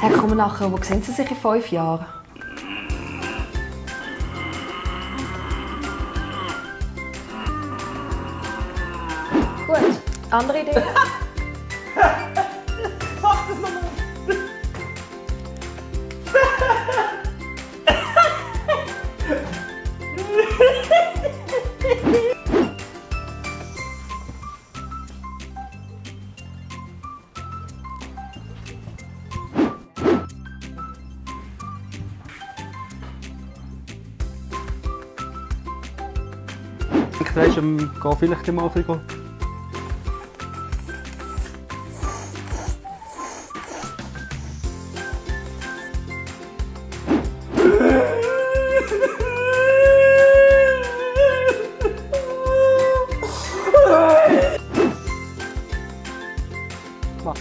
Herr Krummenacher, wo sehen Sie sich in fünf Jahren? Gut, andere Idee? Sichtweise kann vielleicht mal ein bisschen gehen.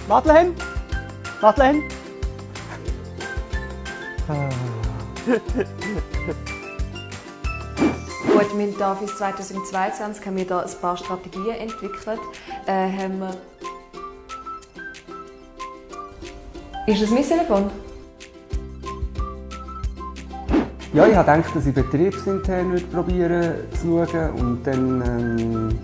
Madeleine? Madeleine? Gut, wir haben für 2022 haben wir da ein paar Strategien entwickelt. Äh, haben wir ist das mein Telefon? Ja, ich habe gedacht, dass ich betriebsintern probieren zu schauen und dann ähm,